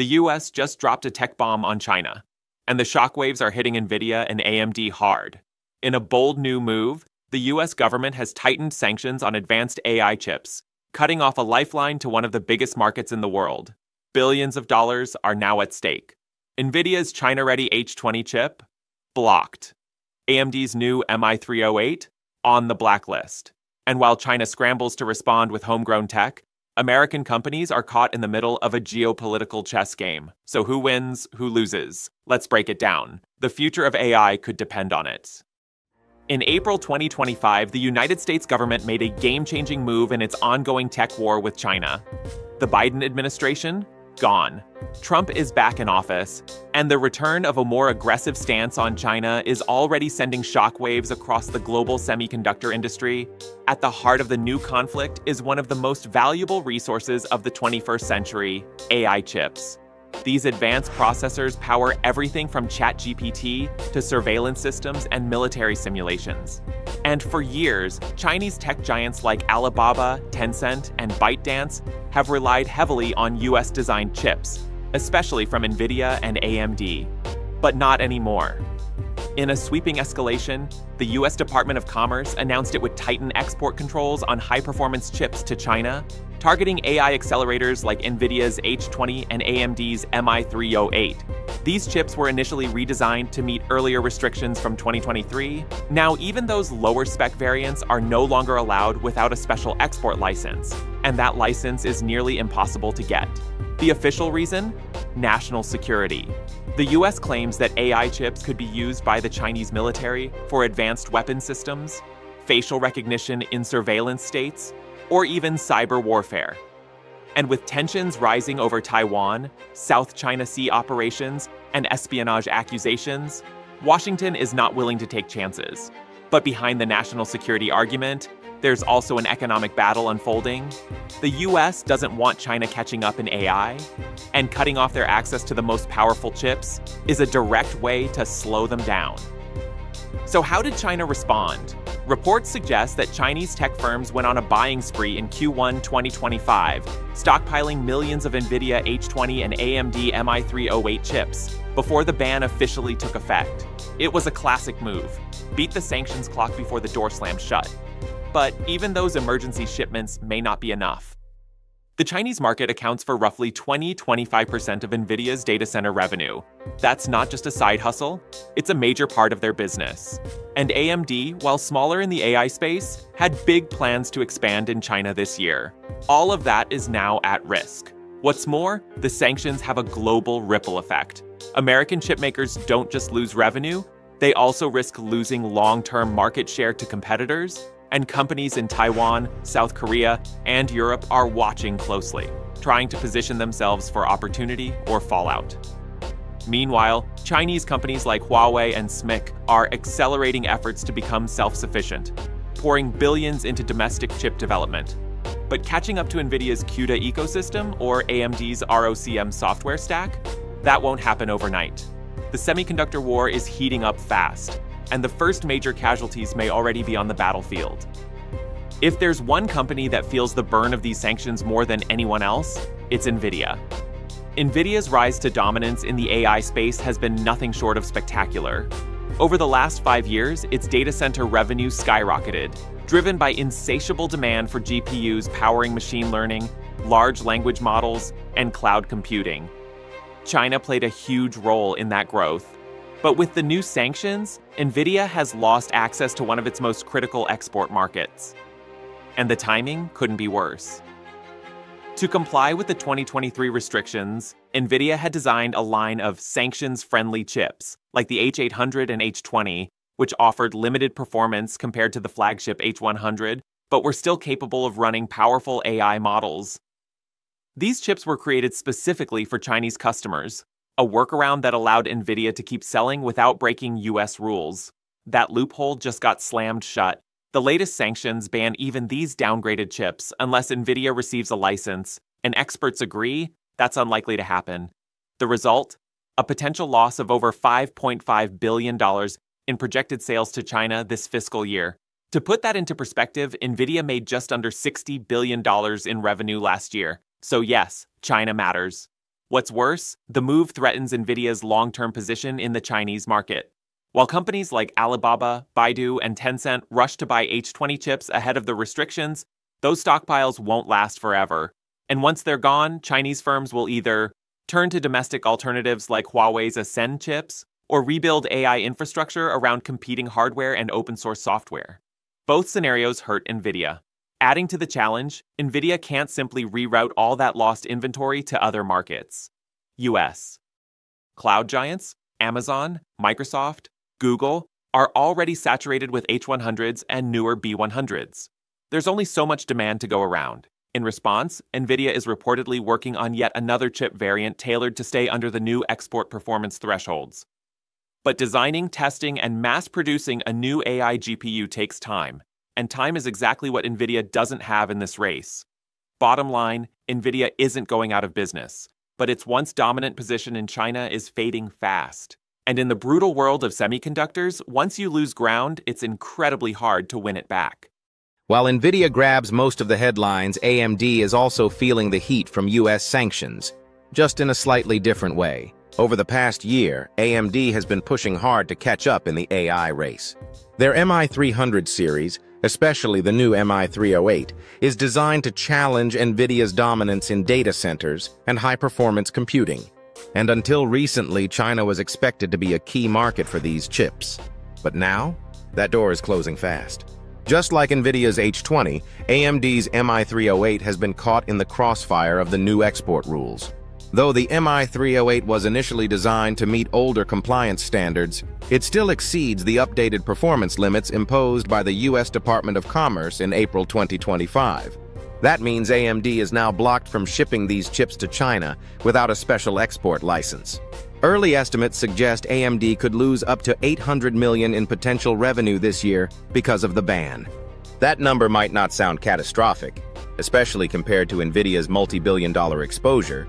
The US just dropped a tech bomb on China, and the shockwaves are hitting Nvidia and AMD hard. In a bold new move, the US government has tightened sanctions on advanced AI chips, cutting off a lifeline to one of the biggest markets in the world. Billions of dollars are now at stake. Nvidia's China ready H20 chip? Blocked. AMD's new MI308? On the blacklist. And while China scrambles to respond with homegrown tech, American companies are caught in the middle of a geopolitical chess game. So who wins, who loses? Let's break it down. The future of AI could depend on it. In April 2025, the United States government made a game changing move in its ongoing tech war with China. The Biden administration gone. Trump is back in office, and the return of a more aggressive stance on China is already sending shockwaves across the global semiconductor industry. At the heart of the new conflict is one of the most valuable resources of the 21st century AI chips. These advanced processors power everything from ChatGPT to surveillance systems and military simulations. And for years, Chinese tech giants like Alibaba, Tencent, and ByteDance have relied heavily on US designed chips, especially from NVIDIA and AMD. But not anymore. In a sweeping escalation, the US Department of Commerce announced it would tighten export controls on high performance chips to China targeting AI accelerators like NVIDIA's H20 and AMD's MI308. These chips were initially redesigned to meet earlier restrictions from 2023. Now, even those lower spec variants are no longer allowed without a special export license, and that license is nearly impossible to get. The official reason? National security. The US claims that AI chips could be used by the Chinese military for advanced weapon systems, facial recognition in surveillance states, or even cyber warfare. And with tensions rising over Taiwan, South China Sea operations, and espionage accusations, Washington is not willing to take chances. But behind the national security argument, there's also an economic battle unfolding. The US doesn't want China catching up in AI, and cutting off their access to the most powerful chips is a direct way to slow them down. So, how did China respond? Reports suggest that Chinese tech firms went on a buying spree in Q1 2025, stockpiling millions of NVIDIA H20 and AMD MI308 chips before the ban officially took effect. It was a classic move beat the sanctions clock before the door slammed shut. But even those emergency shipments may not be enough. The Chinese market accounts for roughly 20 25% of NVIDIA's data center revenue. That's not just a side hustle, it's a major part of their business. And AMD, while smaller in the AI space, had big plans to expand in China this year. All of that is now at risk. What's more, the sanctions have a global ripple effect. American chipmakers don't just lose revenue, they also risk losing long term market share to competitors and companies in Taiwan, South Korea, and Europe are watching closely, trying to position themselves for opportunity or fallout. Meanwhile, Chinese companies like Huawei and SMIC are accelerating efforts to become self sufficient, pouring billions into domestic chip development. But catching up to NVIDIA's CUDA ecosystem or AMD's ROCm software stack, that won't happen overnight. The semiconductor war is heating up fast, and the first major casualties may already be on the battlefield. If there's one company that feels the burn of these sanctions more than anyone else, it's NVIDIA. NVIDIA's rise to dominance in the AI space has been nothing short of spectacular. Over the last five years, its data center revenue skyrocketed, driven by insatiable demand for GPUs powering machine learning, large language models, and cloud computing. China played a huge role in that growth, but with the new sanctions, NVIDIA has lost access to one of its most critical export markets. And the timing couldn't be worse. To comply with the 2023 restrictions, NVIDIA had designed a line of sanctions friendly chips, like the H800 and H20, which offered limited performance compared to the flagship H100, but were still capable of running powerful AI models. These chips were created specifically for Chinese customers, a workaround that allowed NVIDIA to keep selling without breaking US rules. That loophole just got slammed shut. The latest sanctions ban even these downgraded chips unless NVIDIA receives a license, and experts agree that's unlikely to happen. The result? A potential loss of over $5.5 billion in projected sales to China this fiscal year. To put that into perspective, NVIDIA made just under $60 billion in revenue last year. So, yes, China matters. What's worse, the move threatens NVIDIA's long term position in the Chinese market. While companies like Alibaba, Baidu, and Tencent rush to buy H20 chips ahead of the restrictions, those stockpiles won't last forever. And once they're gone, Chinese firms will either turn to domestic alternatives like Huawei's Ascend chips or rebuild AI infrastructure around competing hardware and open source software. Both scenarios hurt NVIDIA. Adding to the challenge, NVIDIA can't simply reroute all that lost inventory to other markets. US. Cloud giants, Amazon, Microsoft, Google, are already saturated with H100s and newer B100s. There's only so much demand to go around. In response, NVIDIA is reportedly working on yet another chip variant tailored to stay under the new export performance thresholds. But designing, testing, and mass producing a new AI GPU takes time, and time is exactly what NVIDIA doesn't have in this race. Bottom line, NVIDIA isn't going out of business, but its once dominant position in China is fading fast. And in the brutal world of semiconductors, once you lose ground, it's incredibly hard to win it back. While NVIDIA grabs most of the headlines, AMD is also feeling the heat from US sanctions, just in a slightly different way. Over the past year, AMD has been pushing hard to catch up in the AI race. Their MI300 series especially the new MI308, is designed to challenge NVIDIA's dominance in data centers and high-performance computing. And until recently, China was expected to be a key market for these chips. But now, that door is closing fast. Just like NVIDIA's H20, AMD's MI308 has been caught in the crossfire of the new export rules. Though the MI308 was initially designed to meet older compliance standards, it still exceeds the updated performance limits imposed by the U.S. Department of Commerce in April 2025. That means AMD is now blocked from shipping these chips to China without a special export license. Early estimates suggest AMD could lose up to 800 million in potential revenue this year because of the ban. That number might not sound catastrophic, especially compared to NVIDIA's multi-billion dollar exposure,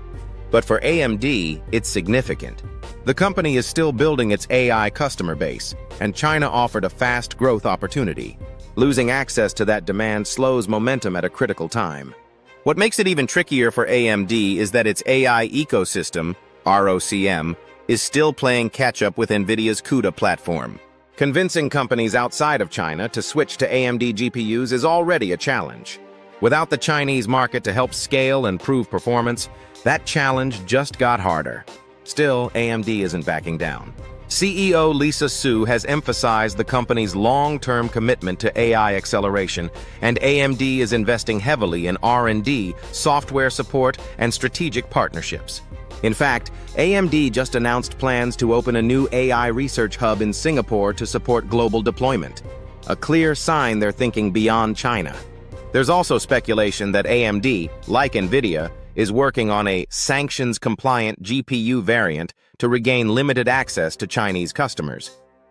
but for AMD, it's significant. The company is still building its AI customer base, and China offered a fast growth opportunity. Losing access to that demand slows momentum at a critical time. What makes it even trickier for AMD is that its AI ecosystem, ROCm, is still playing catch-up with NVIDIA's CUDA platform. Convincing companies outside of China to switch to AMD GPUs is already a challenge. Without the Chinese market to help scale and prove performance, that challenge just got harder. Still, AMD isn't backing down. CEO Lisa Su has emphasized the company's long-term commitment to AI acceleration, and AMD is investing heavily in R&D, software support, and strategic partnerships. In fact, AMD just announced plans to open a new AI research hub in Singapore to support global deployment, a clear sign they're thinking beyond China. There's also speculation that AMD, like NVIDIA, is working on a sanctions-compliant GPU variant to regain limited access to Chinese customers.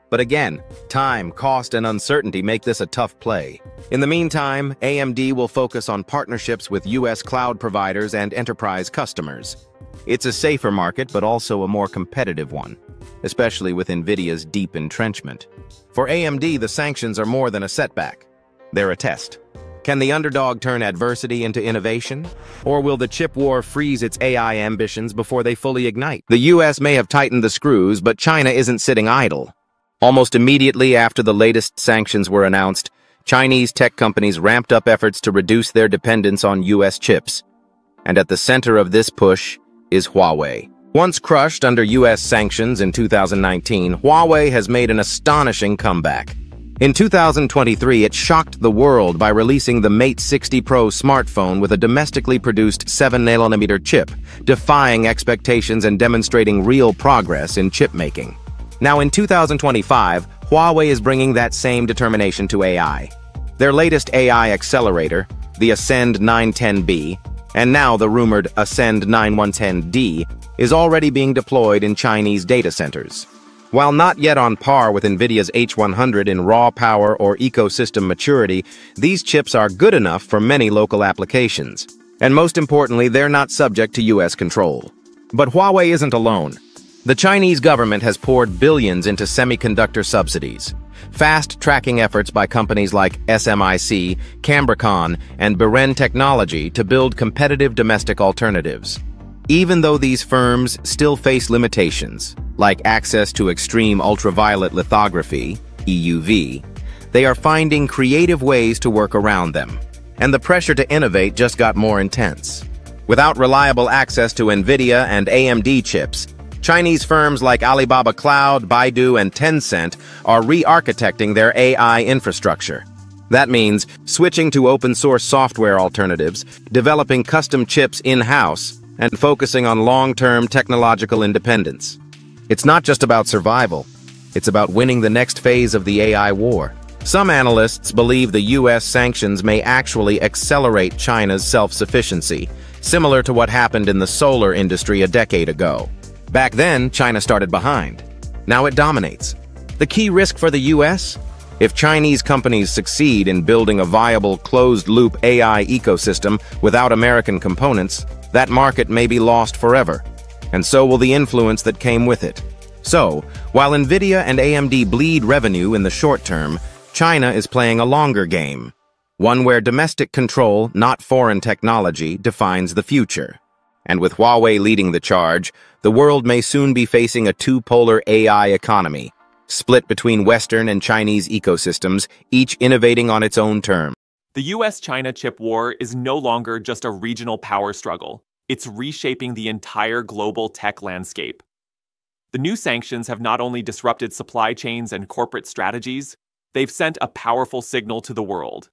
But again, time, cost, and uncertainty make this a tough play. In the meantime, AMD will focus on partnerships with U.S. cloud providers and enterprise customers. It's a safer market, but also a more competitive one, especially with NVIDIA's deep entrenchment. For AMD, the sanctions are more than a setback. They're a test. Can the underdog turn adversity into innovation? Or will the chip war freeze its AI ambitions before they fully ignite? The US may have tightened the screws, but China isn't sitting idle. Almost immediately after the latest sanctions were announced, Chinese tech companies ramped up efforts to reduce their dependence on US chips. And at the center of this push is Huawei. Once crushed under US sanctions in 2019, Huawei has made an astonishing comeback. In 2023, it shocked the world by releasing the Mate 60 Pro smartphone with a domestically produced 7nm chip, defying expectations and demonstrating real progress in chip making. Now in 2025, Huawei is bringing that same determination to AI. Their latest AI accelerator, the Ascend 910B, and now the rumored Ascend 9110D, is already being deployed in Chinese data centers. While not yet on par with NVIDIA's H100 in raw power or ecosystem maturity, these chips are good enough for many local applications. And most importantly, they're not subject to US control. But Huawei isn't alone. The Chinese government has poured billions into semiconductor subsidies. Fast-tracking efforts by companies like SMIC, Cambricon, and Biren Technology to build competitive domestic alternatives. Even though these firms still face limitations, like access to extreme ultraviolet lithography, EUV, they are finding creative ways to work around them. And the pressure to innovate just got more intense. Without reliable access to NVIDIA and AMD chips, Chinese firms like Alibaba Cloud, Baidu, and Tencent are re-architecting their AI infrastructure. That means switching to open-source software alternatives, developing custom chips in-house, and focusing on long-term technological independence. It's not just about survival. It's about winning the next phase of the AI war. Some analysts believe the U.S. sanctions may actually accelerate China's self-sufficiency, similar to what happened in the solar industry a decade ago. Back then, China started behind. Now it dominates. The key risk for the U.S.? If Chinese companies succeed in building a viable closed-loop AI ecosystem without American components, that market may be lost forever, and so will the influence that came with it. So, while NVIDIA and AMD bleed revenue in the short term, China is playing a longer game, one where domestic control, not foreign technology, defines the future. And with Huawei leading the charge, the world may soon be facing a two-polar AI economy, split between Western and Chinese ecosystems, each innovating on its own terms. The US-China chip war is no longer just a regional power struggle. It's reshaping the entire global tech landscape. The new sanctions have not only disrupted supply chains and corporate strategies, they've sent a powerful signal to the world.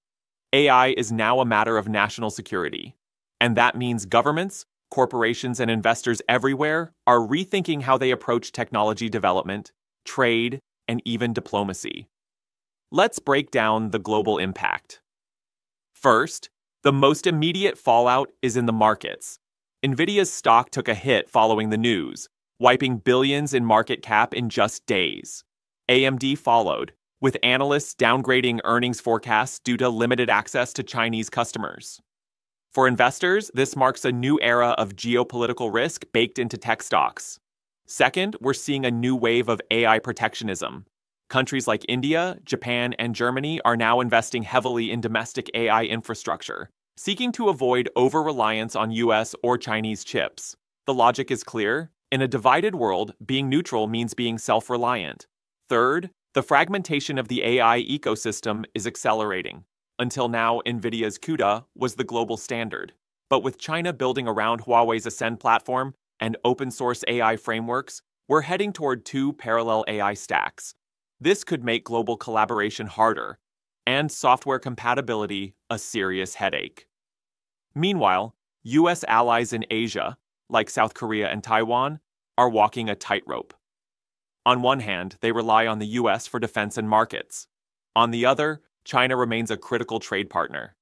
AI is now a matter of national security. And that means governments, corporations and investors everywhere are rethinking how they approach technology development, trade, and even diplomacy. Let's break down the global impact. First, the most immediate fallout is in the markets. Nvidia's stock took a hit following the news, wiping billions in market cap in just days. AMD followed, with analysts downgrading earnings forecasts due to limited access to Chinese customers. For investors, this marks a new era of geopolitical risk baked into tech stocks. Second, we're seeing a new wave of AI protectionism. Countries like India, Japan, and Germany are now investing heavily in domestic AI infrastructure, seeking to avoid over reliance on US or Chinese chips. The logic is clear. In a divided world, being neutral means being self reliant. Third, the fragmentation of the AI ecosystem is accelerating. Until now, NVIDIA's CUDA was the global standard. But with China building around Huawei's Ascend platform and open source AI frameworks, we're heading toward two parallel AI stacks. This could make global collaboration harder and software compatibility a serious headache. Meanwhile, US allies in Asia, like South Korea and Taiwan, are walking a tightrope. On one hand, they rely on the US for defense and markets. On the other, China remains a critical trade partner.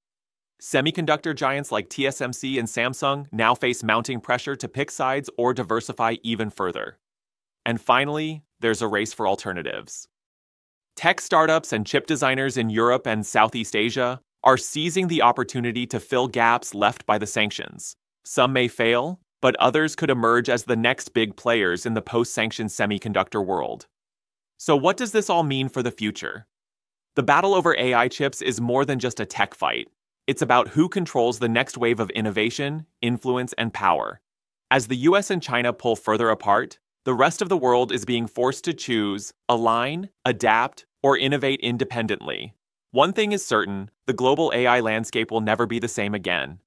Semiconductor giants like TSMC and Samsung now face mounting pressure to pick sides or diversify even further. And finally, there's a race for alternatives. Tech startups and chip designers in Europe and Southeast Asia are seizing the opportunity to fill gaps left by the sanctions. Some may fail, but others could emerge as the next big players in the post sanctioned semiconductor world. So, what does this all mean for the future? The battle over AI chips is more than just a tech fight. It's about who controls the next wave of innovation, influence, and power. As the US and China pull further apart, the rest of the world is being forced to choose, align, adapt, or innovate independently. One thing is certain the global AI landscape will never be the same again.